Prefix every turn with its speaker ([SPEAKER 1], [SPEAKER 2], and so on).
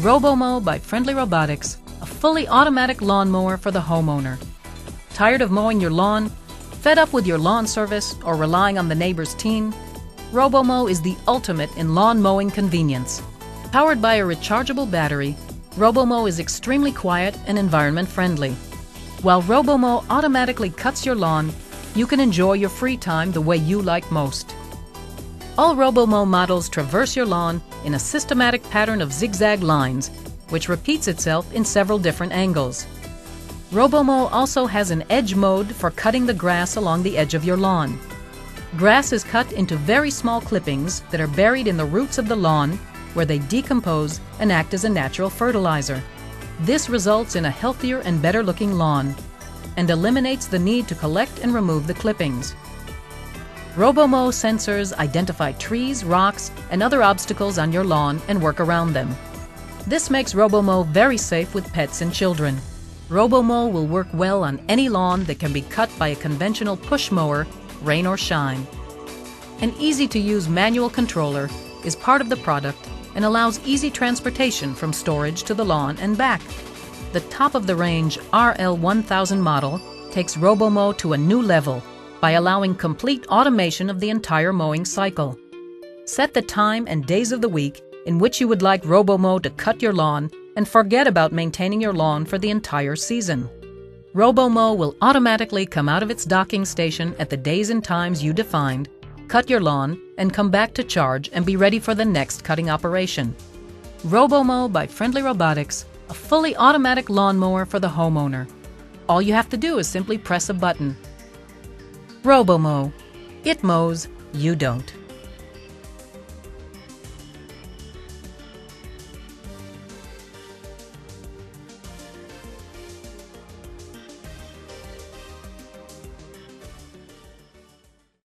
[SPEAKER 1] RoboMow by Friendly Robotics, a fully automatic lawnmower for the homeowner. Tired of mowing your lawn? Fed up with your lawn service or relying on the neighbor's team? RoboMow is the ultimate in lawn mowing convenience. Powered by a rechargeable battery, RoboMow is extremely quiet and environment friendly. While RoboMow automatically cuts your lawn, you can enjoy your free time the way you like most. All RoboMow models traverse your lawn in a systematic pattern of zigzag lines, which repeats itself in several different angles. RoboMow also has an edge mode for cutting the grass along the edge of your lawn. Grass is cut into very small clippings that are buried in the roots of the lawn where they decompose and act as a natural fertilizer. This results in a healthier and better looking lawn and eliminates the need to collect and remove the clippings. RoboMow sensors identify trees, rocks, and other obstacles on your lawn and work around them. This makes RoboMow very safe with pets and children. RoboMow will work well on any lawn that can be cut by a conventional push mower, rain or shine. An easy-to-use manual controller is part of the product and allows easy transportation from storage to the lawn and back. The top-of-the-range RL1000 model takes RoboMow to a new level by allowing complete automation of the entire mowing cycle. Set the time and days of the week in which you would like RoboMow to cut your lawn and forget about maintaining your lawn for the entire season. RoboMow will automatically come out of its docking station at the days and times you defined, cut your lawn, and come back to charge and be ready for the next cutting operation. RoboMow by Friendly Robotics, a fully automatic lawnmower for the homeowner. All you have to do is simply press a button RoboMow. It mows, you don't.